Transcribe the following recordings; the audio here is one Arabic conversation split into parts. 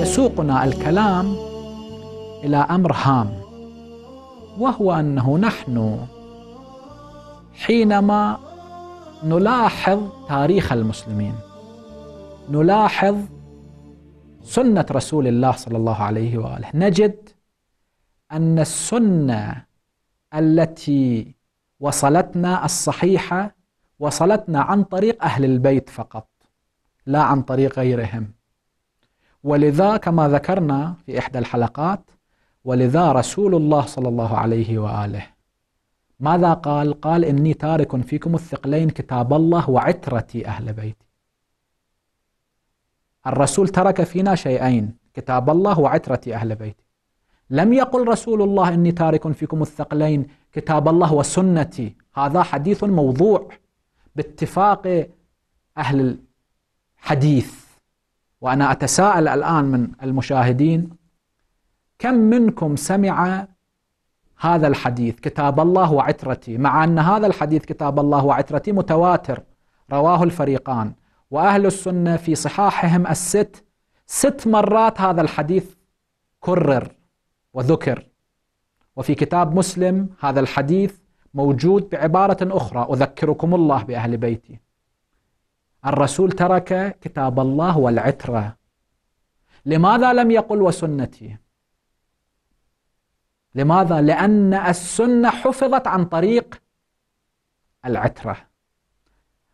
يسوقنا الكلام إلى أمر هام وهو أنه نحن حينما نلاحظ تاريخ المسلمين نلاحظ سنة رسول الله صلى الله عليه وآله نجد أن السنة التي وصلتنا الصحيحة وصلتنا عن طريق أهل البيت فقط لا عن طريق غيرهم. ولذا كما ذكرنا في إحدى الحلقات ولذا رسول الله صلى الله عليه وآله ماذا قال؟ قال إني تارك فيكم الثقلين كتاب الله وعترتي أهل بيتي. الرسول ترك فينا شيئين كتاب الله وعترتي أهل بيتي. لم يقل رسول الله إني تارك فيكم الثقلين كتاب الله وسنتي، هذا حديث موضوع باتفاق أهل الحديث. وأنا أتساءل الآن من المشاهدين كم منكم سمع هذا الحديث كتاب الله وعترتي مع أن هذا الحديث كتاب الله وعترتي متواتر. رواه الفريقان. وأهل السنة في صحاحهم الست ست مرات هذا الحديث كرر وذكر. وفي كتاب مسلم هذا الحديث موجود بعبارة أخرى أذكركم الله بأهل بيتي. الرسول ترك كتاب الله والعترة. لماذا لم يقل وسنتي؟ لماذا؟ لأن السنة حفظت عن طريق العترة.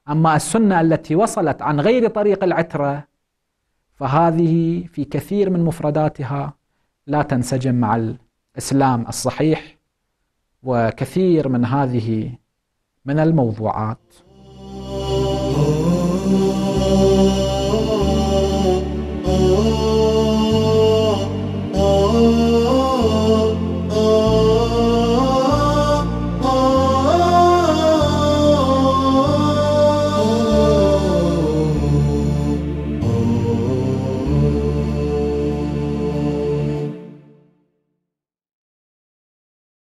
أما السنة التي وصلت عن غير طريق العترة فهذه في كثير من مفرداتها لا تنسجم مع الإسلام الصحيح وكثير من هذه من الموضوعات.